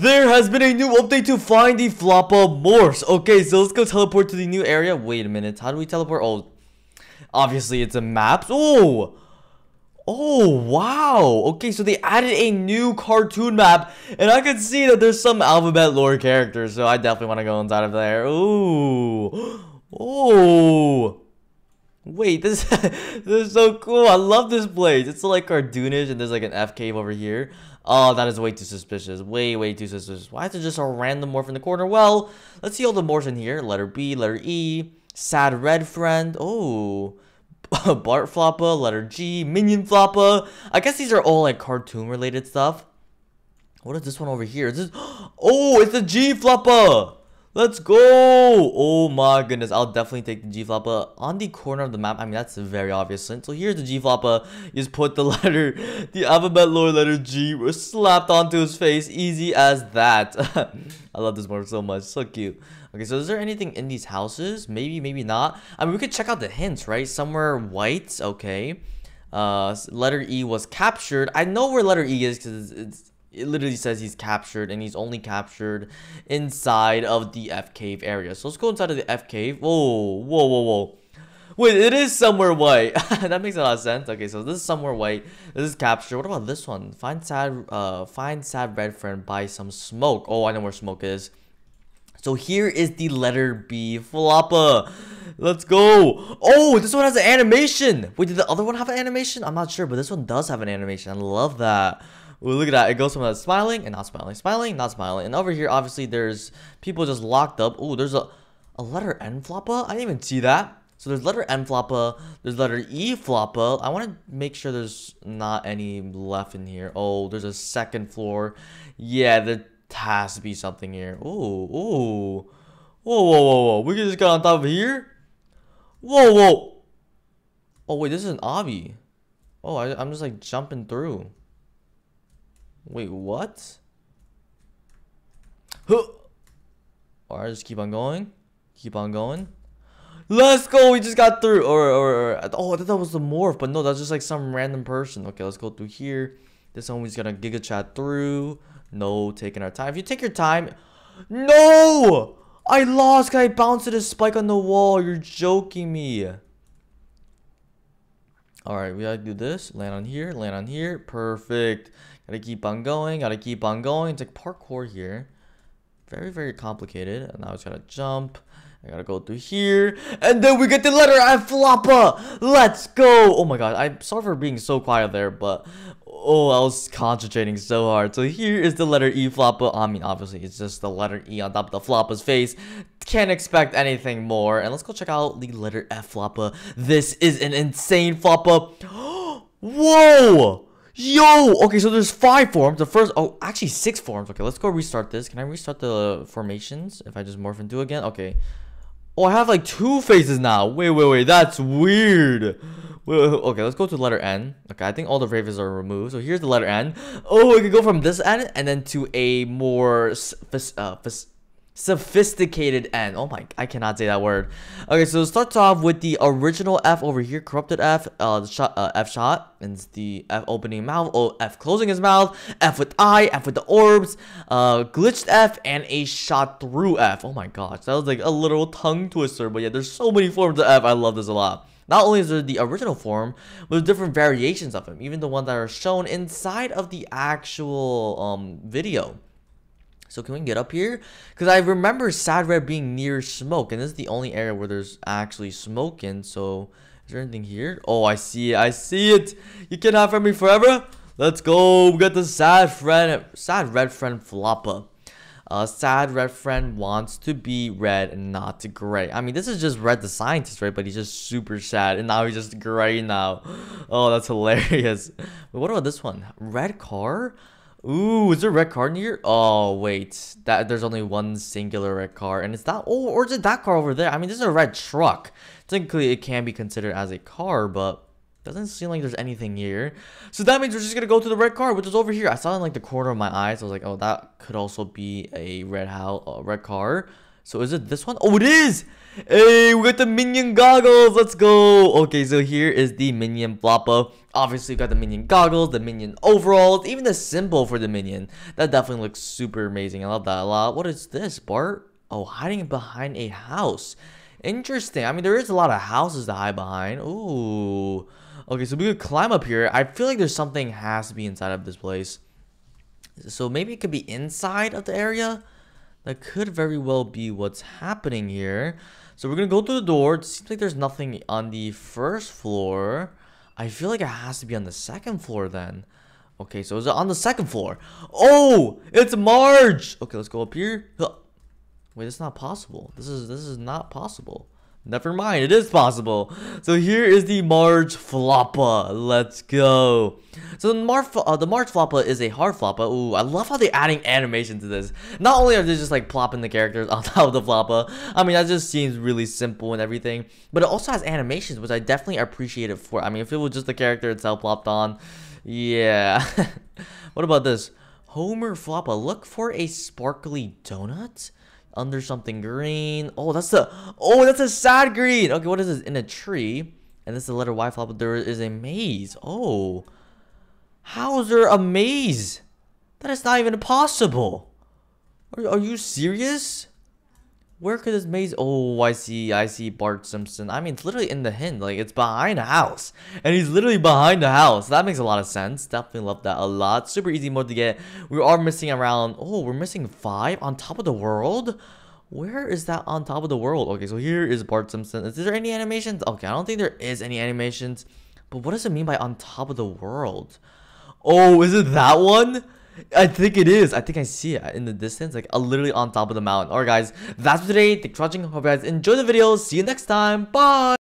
There has been a new update to find the Floppa Morphs. Okay, so let's go teleport to the new area. Wait a minute. How do we teleport? Oh, obviously it's a map. Oh, oh, wow. Okay, so they added a new cartoon map. And I can see that there's some alphabet lore characters. So I definitely want to go inside of there. Ooh. Oh. Wait, this, this is so cool. I love this place. It's like cartoonish and there's like an F cave over here. Oh, that is way too suspicious. Way, way too suspicious. Why is it just a random morph in the corner? Well, let's see all the morphs in here. Letter B, letter E, sad red friend. Oh, Bart Floppa, letter G, Minion Floppa. I guess these are all like cartoon related stuff. What is this one over here? Is this? Oh, it's the G Floppa. Let's go! Oh my goodness, I'll definitely take the G-Floppa on the corner of the map. I mean, that's very obvious. So here's the G-Floppa. You just put the letter, the alphabet lore letter G slapped onto his face. Easy as that. I love this morph so much. So cute. Okay, so is there anything in these houses? Maybe, maybe not. I mean, we could check out the hints, right? Somewhere white. Okay. Uh, letter E was captured. I know where letter E is because it's it literally says he's captured and he's only captured inside of the F cave area. So let's go inside of the F cave. Whoa, whoa, whoa, whoa. Wait, it is somewhere white. that makes a lot of sense. Okay, so this is somewhere white. This is captured. What about this one? Find sad, uh, find sad red friend. Buy some smoke. Oh, I know where smoke is. So here is the letter B Floppa. Let's go. Oh, this one has an animation. Wait, did the other one have an animation? I'm not sure, but this one does have an animation. I love that. Ooh, look at that. It goes from smiling and not smiling, smiling, not smiling. And over here, obviously, there's people just locked up. Oh, there's a, a letter N floppa. I didn't even see that. So there's letter N floppa. There's letter E floppa. I want to make sure there's not any left in here. Oh, there's a second floor. Yeah, there has to be something here. Oh, oh. Whoa, whoa, whoa, whoa. We can just get on top of here? Whoa, whoa. Oh, wait, this is an obby. Oh, I, I'm just like jumping through. Wait, what? Huh. Alright, just keep on going. Keep on going. Let's go! We just got through. Or, or, or, oh, I thought that was the morph, but no, that's just like some random person. Okay, let's go through here. This one we's gonna giga chat through. No, taking our time. If you take your time, no! I lost I bounced to the spike on the wall. You're joking me. Alright, we gotta do this. Land on here, land on here. Perfect. Gotta keep on going, gotta keep on going. It's like parkour here. Very, very complicated. And now I just gotta jump. I gotta go through here. And then we get the letter F Floppa. Let's go. Oh my god. I'm sorry for being so quiet there, but oh, I was concentrating so hard. So here is the letter E Floppa. I mean, obviously, it's just the letter E on top of the Floppa's face. Can't expect anything more. And let's go check out the letter F Floppa. This is an insane Floppa. Whoa! Yo! Okay, so there's five forms. The first, oh, actually six forms. Okay, let's go restart this. Can I restart the formations if I just morph into again? Okay. Oh, I have like two faces now. Wait, wait, wait. That's weird. Wait, okay, let's go to letter N. Okay, I think all the faces are removed. So here's the letter N. Oh, we can go from this N and then to a more uh, Sophisticated N. Oh my, I cannot say that word. Okay, so it starts off with the original F over here, corrupted F, uh, shot, uh, F shot, and the F opening mouth, oh, F closing his mouth, F with I, F with the orbs, uh, glitched F, and a shot through F. Oh my gosh, that was like a literal tongue twister, but yeah, there's so many forms of F. I love this a lot. Not only is there the original form, but there's different variations of him, even the ones that are shown inside of the actual um, video. So can we get up here? Because I remember Sad Red being near smoke, and this is the only area where there's actually smoke in. So is there anything here? Oh, I see it. I see it. You can't have from me forever. Let's go. We got the sad friend, sad red friend Floppa. Uh, sad red friend wants to be red and not gray. I mean, this is just red the scientist, right? But he's just super sad, and now he's just gray now. Oh, that's hilarious. But what about this one? Red car? Ooh, is there a red car near? Oh, wait. That There's only one singular red car. And it's that... Oh, or is it that car over there? I mean, this is a red truck. Technically, it can be considered as a car, but... Doesn't seem like there's anything here. So that means we're just gonna go to the red car, which is over here. I saw it in like the corner of my eyes. I was like, oh, that could also be a red house, a red car. So is it this one? Oh, it is! Hey, we got the minion goggles. Let's go. Okay, so here is the minion Floppa. Obviously, we got the minion goggles, the minion overalls, even the symbol for the minion. That definitely looks super amazing. I love that a lot. What is this, Bart? Oh, hiding behind a house. Interesting. I mean, there is a lot of houses to hide behind. Ooh. Okay, so we could climb up here. I feel like there's something has to be inside of this place. So maybe it could be inside of the area? That could very well be what's happening here. So we're gonna go through the door. It seems like there's nothing on the first floor. I feel like it has to be on the second floor then. Okay, so is it on the second floor? Oh, it's Marge. Okay, let's go up here. Wait, it's not possible. This is this is not possible. Never mind, it is possible. So here is the Marge Floppa. Let's go. So the, Mar uh, the Marge Floppa is a hard Floppa. Ooh, I love how they're adding animation to this. Not only are they just like plopping the characters on top of the Floppa, I mean, that just seems really simple and everything. But it also has animations, which I definitely appreciate it for. I mean, if it was just the character itself plopped on, yeah. what about this? Homer Floppa, look for a sparkly donut? Under something green. Oh, that's the oh, that's a sad green. Okay, what is this? In a tree, and this is the letter Y flop. But there is a maze. Oh, how is there a maze? That is not even possible. Are, are you serious? Where could this maze? Oh, I see. I see Bart Simpson. I mean, it's literally in the hint. Like, it's behind a house. And he's literally behind the house. That makes a lot of sense. Definitely love that a lot. Super easy mode to get. We are missing around... Oh, we're missing five on top of the world? Where is that on top of the world? Okay, so here is Bart Simpson. Is there any animations? Okay, I don't think there is any animations. But what does it mean by on top of the world? Oh, is it that one? I think it is. I think I see it in the distance, like uh, literally on top of the mountain. Alright guys, that's for today. Thanks for watching. Hope you guys enjoy the video. See you next time. Bye!